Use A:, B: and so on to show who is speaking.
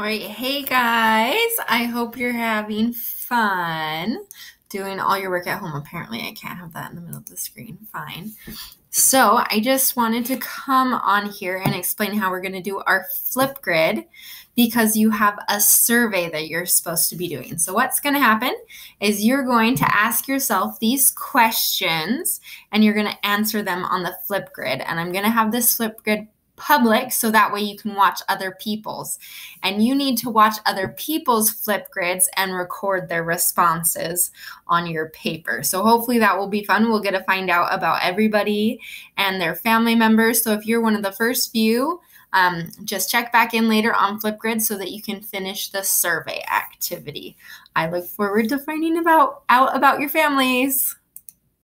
A: All right, hey guys, I hope you're having fun doing all your work at home. Apparently, I can't have that in the middle of the screen. Fine. So, I just wanted to come on here and explain how we're going to do our Flipgrid because you have a survey that you're supposed to be doing. So, what's going to happen is you're going to ask yourself these questions and you're going to answer them on the Flipgrid. And I'm going to have this Flipgrid public so that way you can watch other people's. And you need to watch other people's Flipgrids and record their responses on your paper. So hopefully that will be fun. We'll get to find out about everybody and their family members. So if you're one of the first few, um, just check back in later on Flipgrid so that you can finish the survey activity. I look forward to finding about out about your families.